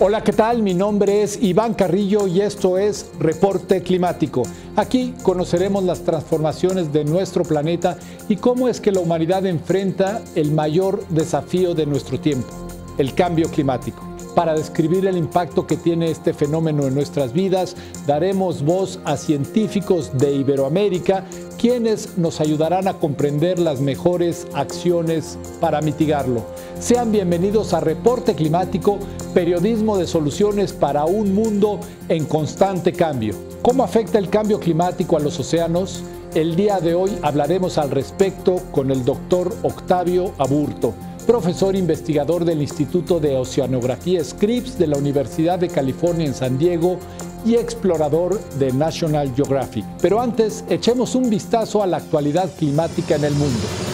Hola, ¿qué tal? Mi nombre es Iván Carrillo y esto es Reporte Climático. Aquí conoceremos las transformaciones de nuestro planeta y cómo es que la humanidad enfrenta el mayor desafío de nuestro tiempo, el cambio climático. Para describir el impacto que tiene este fenómeno en nuestras vidas, daremos voz a científicos de Iberoamérica, quienes nos ayudarán a comprender las mejores acciones para mitigarlo. Sean bienvenidos a Reporte Climático, periodismo de soluciones para un mundo en constante cambio. ¿Cómo afecta el cambio climático a los océanos? El día de hoy hablaremos al respecto con el doctor Octavio Aburto profesor investigador del Instituto de Oceanografía Scripps de la Universidad de California en San Diego y explorador de National Geographic. Pero antes, echemos un vistazo a la actualidad climática en el mundo.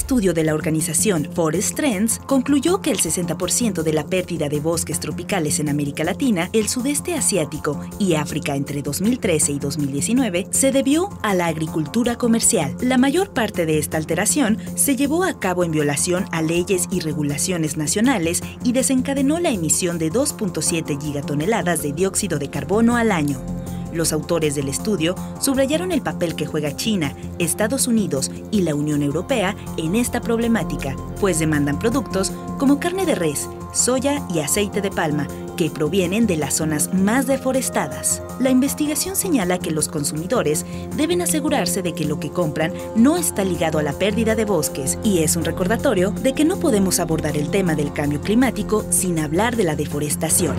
Estudio de la organización Forest Trends concluyó que el 60% de la pérdida de bosques tropicales en América Latina, el sudeste asiático y África entre 2013 y 2019 se debió a la agricultura comercial. La mayor parte de esta alteración se llevó a cabo en violación a leyes y regulaciones nacionales y desencadenó la emisión de 2.7 gigatoneladas de dióxido de carbono al año. Los autores del estudio subrayaron el papel que juega China, Estados Unidos y la Unión Europea en esta problemática, pues demandan productos como carne de res, soya y aceite de palma, que provienen de las zonas más deforestadas. La investigación señala que los consumidores deben asegurarse de que lo que compran no está ligado a la pérdida de bosques y es un recordatorio de que no podemos abordar el tema del cambio climático sin hablar de la deforestación.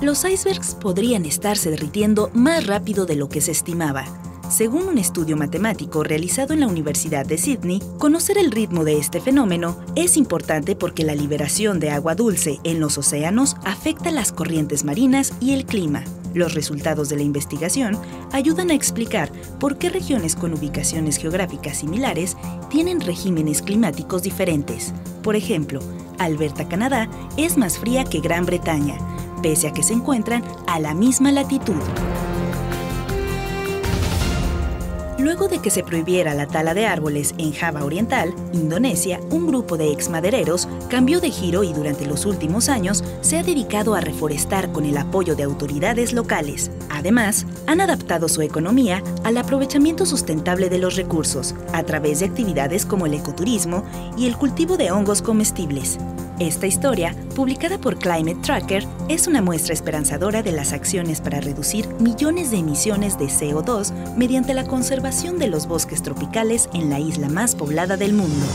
Los icebergs podrían estarse derritiendo más rápido de lo que se estimaba. Según un estudio matemático realizado en la Universidad de Sydney, conocer el ritmo de este fenómeno es importante porque la liberación de agua dulce en los océanos afecta las corrientes marinas y el clima. Los resultados de la investigación ayudan a explicar por qué regiones con ubicaciones geográficas similares tienen regímenes climáticos diferentes. Por ejemplo, Alberta, Canadá, es más fría que Gran Bretaña, pese a que se encuentran a la misma latitud. Luego de que se prohibiera la tala de árboles en Java Oriental, Indonesia, un grupo de exmadereros cambió de giro y durante los últimos años se ha dedicado a reforestar con el apoyo de autoridades locales. Además, han adaptado su economía al aprovechamiento sustentable de los recursos a través de actividades como el ecoturismo y el cultivo de hongos comestibles. Esta historia, publicada por Climate Tracker, es una muestra esperanzadora de las acciones para reducir millones de emisiones de CO2 mediante la conservación de los bosques tropicales en la isla más poblada del mundo.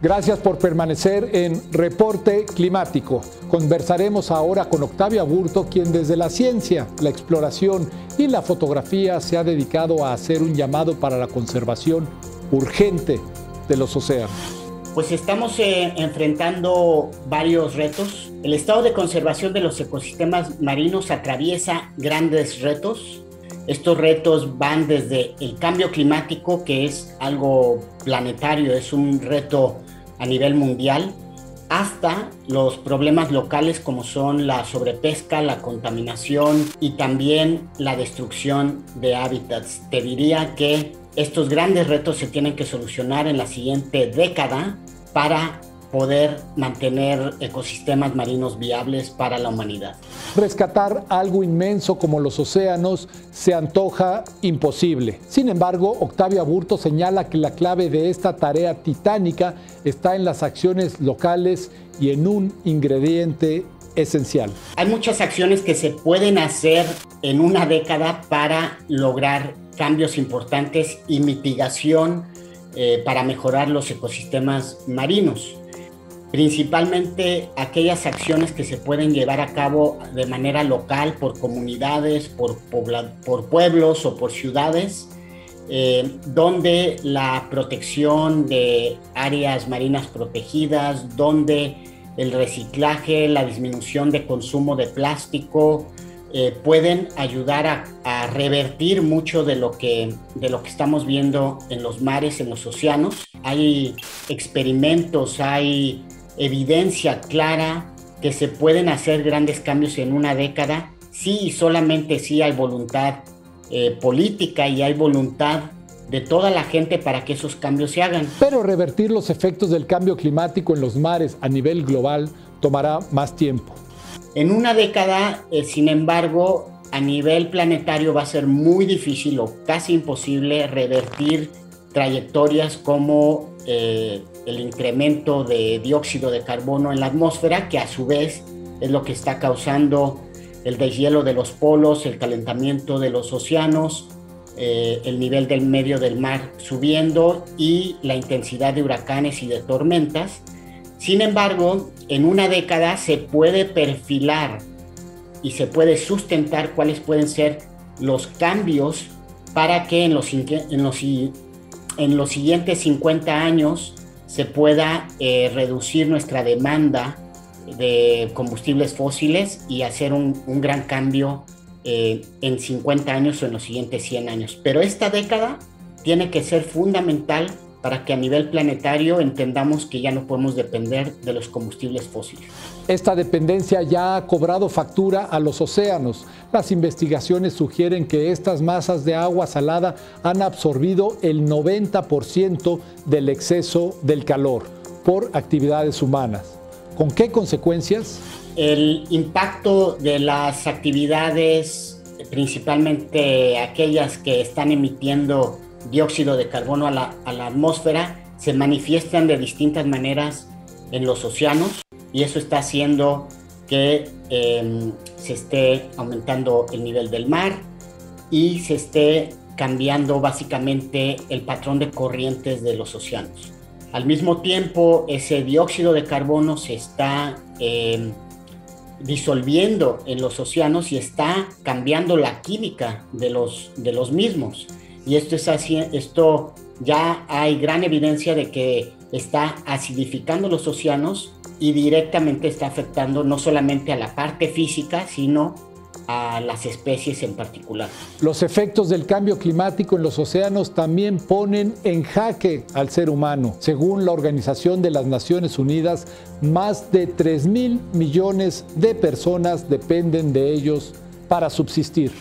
Gracias por permanecer en Reporte Climático. Conversaremos ahora con Octavio Aburto, quien desde la ciencia, la exploración y la fotografía se ha dedicado a hacer un llamado para la conservación urgente de los océanos? Pues estamos eh, enfrentando varios retos. El estado de conservación de los ecosistemas marinos atraviesa grandes retos. Estos retos van desde el cambio climático, que es algo planetario, es un reto a nivel mundial, hasta los problemas locales como son la sobrepesca, la contaminación y también la destrucción de hábitats. Te diría que estos grandes retos se tienen que solucionar en la siguiente década para poder mantener ecosistemas marinos viables para la humanidad. Rescatar algo inmenso como los océanos se antoja imposible. Sin embargo, Octavio Aburto señala que la clave de esta tarea titánica está en las acciones locales y en un ingrediente esencial. Hay muchas acciones que se pueden hacer en una década para lograr cambios importantes y mitigación eh, para mejorar los ecosistemas marinos. Principalmente aquellas acciones que se pueden llevar a cabo de manera local por comunidades, por, pueblos o por ciudades, eh, donde la protección de áreas marinas protegidas, donde el reciclaje, la disminución de consumo de plástico, eh, pueden ayudar a, revertir mucho de lo, que, de lo que estamos viendo en los mares, en los océanos. Hay experimentos, hay evidencia clara que se pueden hacer grandes cambios en una década, sí y solamente sí hay voluntad eh, política y hay voluntad de toda la gente para que esos cambios se hagan. Pero revertir los efectos del cambio climático en los mares a nivel global tomará más tiempo. En una década, eh, sin embargo, a nivel planetario va a ser muy difícil o casi imposible revertir trayectorias como eh, el incremento de dióxido de carbono en la atmósfera, que a su vez es lo que está causando el deshielo de los polos, el calentamiento de los océanos, eh, el nivel del medio del mar subiendo y la intensidad de huracanes y de tormentas. Sin embargo, en una década se puede perfilar y se puede sustentar cuáles pueden ser los cambios para que en los, en los, en los siguientes 50 años se pueda eh, reducir nuestra demanda de combustibles fósiles y hacer un, un gran cambio eh, en 50 años o en los siguientes 100 años. Pero esta década tiene que ser fundamental para que a nivel planetario entendamos que ya no podemos depender de los combustibles fósiles. Esta dependencia ya ha cobrado factura a los océanos. Las investigaciones sugieren que estas masas de agua salada han absorbido el 90% del exceso del calor por actividades humanas. ¿Con qué consecuencias? el impacto de las actividades, principalmente aquellas que están emitiendo dióxido de carbono a la, atmósfera, se manifiestan de distintas maneras en los océanos y eso está haciendo que em, se esté aumentando el nivel del mar y se esté cambiando básicamente el patrón de corrientes de los océanos. Al mismo tiempo, ese dióxido de carbono se está em, disolviendo en los océanos y está cambiando la química de los, de los mismos. Y esto, es así, esto ya hay gran evidencia de que está acidificando los océanos y directamente está afectando no solamente a la parte física, sino a las especies en particular. Los efectos del cambio climático en los océanos también ponen en jaque al ser humano. Según la Organización de las Naciones Unidas, más de 3 mil millones de personas dependen de ellos para subsistir.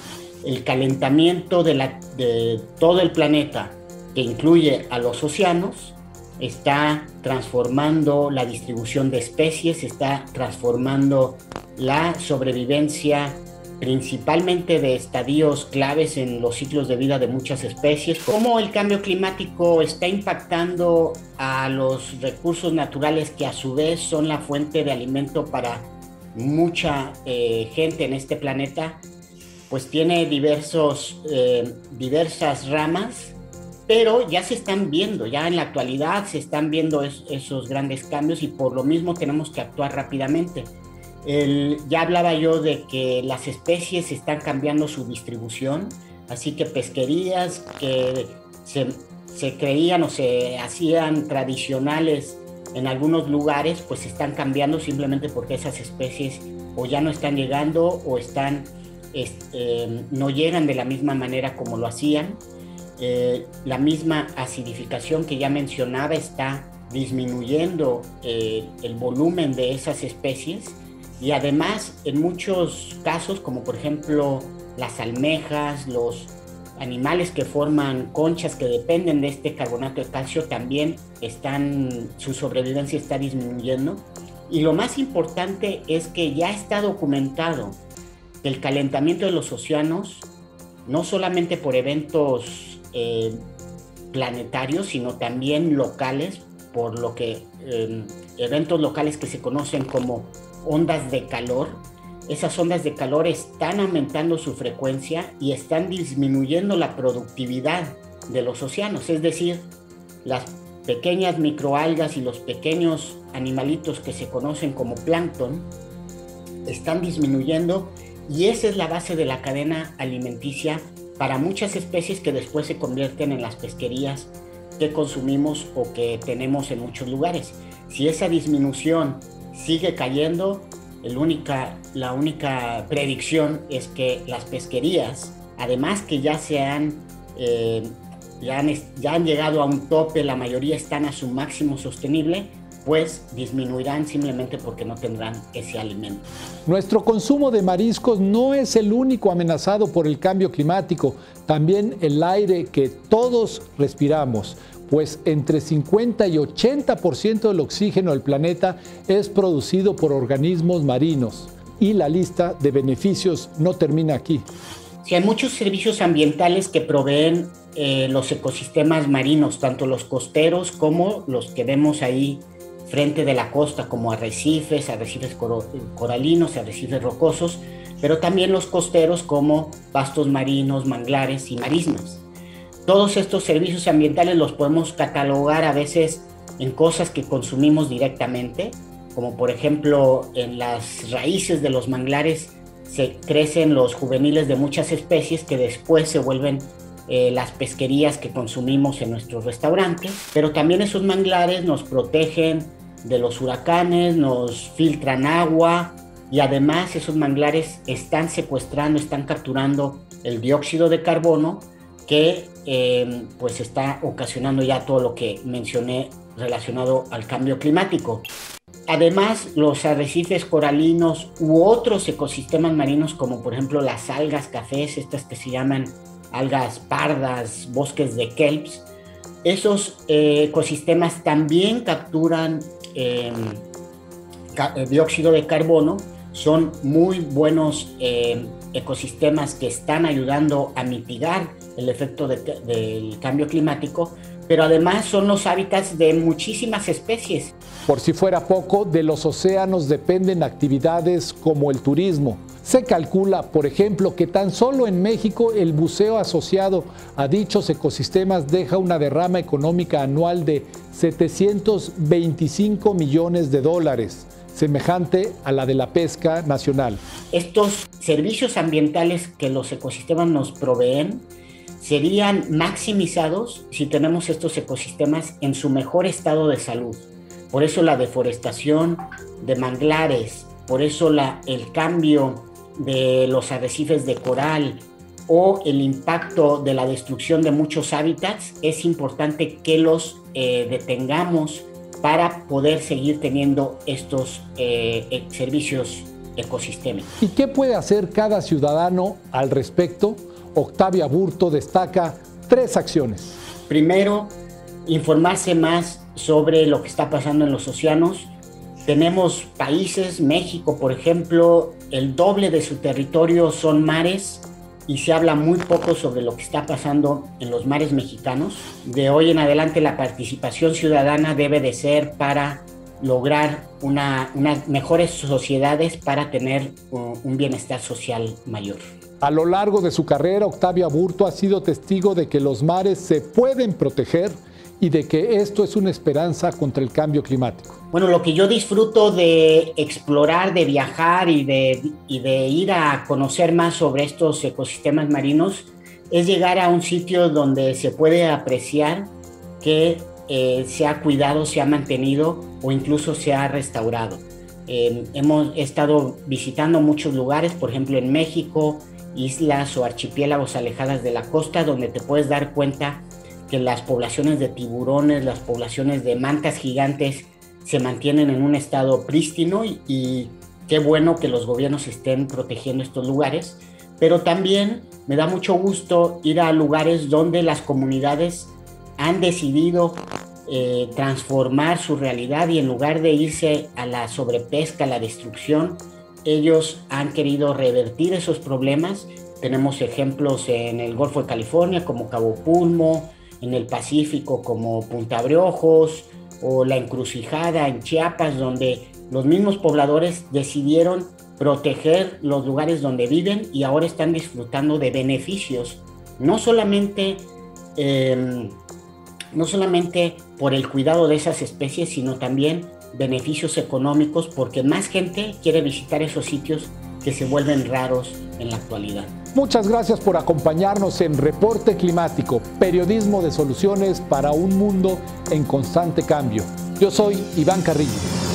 El calentamiento de, la, de todo el planeta, que incluye a los océanos, está transformando la distribución de especies, está transformando la sobrevivencia principalmente de estadios claves en los ciclos de vida de muchas especies, cómo el cambio climático está impactando a los recursos naturales que a su vez son la fuente de alimento para mucha eh, gente en este planeta, pues tiene diversos, eh, diversas ramas, pero ya se están viendo, ya en la actualidad se están viendo esos grandes cambios y por lo mismo tenemos que actuar rápidamente. Ya hablaba yo de que las especies están cambiando su distribución, así que pesquerías que se, se creían o se hacían tradicionales en algunos lugares, pues están cambiando simplemente porque esas especies o ya no están llegando o están, eh, no llegan de la misma manera como lo hacían. Eh, la misma acidificación que ya mencionaba está disminuyendo eh, el volumen de esas especies y además, en muchos casos, como por ejemplo las almejas, los animales que forman conchas que dependen de este carbonato de calcio, también están, su sobrevivencia está disminuyendo. Y lo más importante es que ya está documentado que el calentamiento de los océanos, no solamente por eventos eh, planetarios, sino también locales, por lo que eh, eventos locales que se conocen como ondas de calor. Esas ondas de calor están aumentando su frecuencia y están disminuyendo la productividad de los océanos, es decir, las pequeñas microalgas y los pequeños animalitos que se conocen como plancton están disminuyendo y esa es la base de la cadena alimenticia para muchas especies que después se convierten en las pesquerías que consumimos o que tenemos en muchos lugares. Si esa disminución sigue cayendo. Única, la única predicción es que las pesquerías, además que ya se han, eh, ya han llegado a un tope, la mayoría están a su máximo sostenible, después disminuirán simplemente porque no tendrán ese alimento. Nuestro consumo de mariscos no es el único amenazado por el cambio climático, también el aire que todos respiramos pues entre 50 y 80% del oxígeno del planeta es producido por organismos marinos. Y la lista de beneficios no termina aquí. Sí, hay muchos servicios ambientales que proveen eh, los ecosistemas marinos, tanto los costeros como los que vemos ahí frente de la costa, como arrecifes, arrecifes coralinos, arrecifes rocosos, pero también los costeros como pastos marinos, manglares y marismas. Todos estos servicios ambientales los podemos catalogar a veces en cosas que consumimos directamente, como por ejemplo en las raíces de los manglares se crecen los juveniles de muchas especies que después se vuelven eh, las pesquerías que consumimos en nuestros restaurantes, pero también esos manglares nos protegen de los huracanes, nos filtran agua y además esos manglares están secuestrando, están capturando el dióxido de carbono que em, pues está ocasionando ya todo lo que mencioné relacionado al cambio climático. Además, los arrecifes coralinos u otros ecosistemas marinos, como por ejemplo las algas cafés, estas que se llaman algas pardas, bosques de kelps, esos eh, ecosistemas también capturan eh, dióxido de carbono, son muy buenos em, ecosistemas que están ayudando a mitigar el efecto del cambio climático, pero además son los hábitats de muchísimas especies. Por si fuera poco, de los océanos dependen actividades como el turismo. Se calcula, por ejemplo, que tan solo en México el buceo asociado a dichos ecosistemas deja una derrama económica anual de 725 millones de dólares semejante a la de la pesca nacional. Estos servicios ambientales que los ecosistemas nos proveen serían maximizados si tenemos estos ecosistemas en su mejor estado de salud. Por eso la deforestación de manglares, por eso el cambio de los arrecifes de coral o el impacto de la destrucción de muchos hábitats, es importante que los eh, detengamos para poder seguir teniendo estos eh, e, servicios ecosistémicos. ¿Y qué puede hacer cada ciudadano al respecto? Octavia Burto destaca tres acciones. Primero, informarse más sobre lo que está pasando en los océanos. Tenemos países, México por ejemplo, el doble de su territorio son mares y se habla muy poco sobre lo que está pasando en los mares mexicanos. De hoy en adelante la participación ciudadana debe de ser para lograr una, unas mejores sociedades para tener un bienestar social mayor. A lo largo de su carrera, Octavia Burto ha sido testigo de que los mares se pueden proteger y de que esto es una esperanza contra el cambio climático? Bueno, lo que yo disfruto de explorar, de viajar y de, y de ir a conocer más sobre estos ecosistemas marinos es llegar a un sitio donde se puede apreciar que eh, se ha cuidado, se ha mantenido o incluso se ha restaurado. Eh, hemos estado visitando muchos lugares, por ejemplo en México, islas o archipiélagos alejadas de la costa, donde te puedes dar cuenta que las poblaciones de tiburones, las poblaciones de mantas gigantes se mantienen en un estado prístino y, qué bueno que los gobiernos estén protegiendo estos lugares, pero también me da mucho gusto ir a lugares donde las comunidades han decidido eh, transformar su realidad y en lugar de irse a la sobrepesca, a la destrucción, ellos han querido revertir esos problemas. Tenemos ejemplos en el Golfo de California como Cabo Pulmo, en el Pacífico como Punta Briojos o la encrucijada en Chiapas, donde los mismos pobladores decidieron proteger los lugares donde viven y ahora están disfrutando de beneficios, no solamente, em, no solamente por el cuidado de esas especies, sino también beneficios económicos porque más gente quiere visitar esos sitios que se vuelven raros en la actualidad. Muchas gracias por acompañarnos en Reporte Climático, periodismo de soluciones para un mundo en constante cambio. Yo soy Iván Carrillo.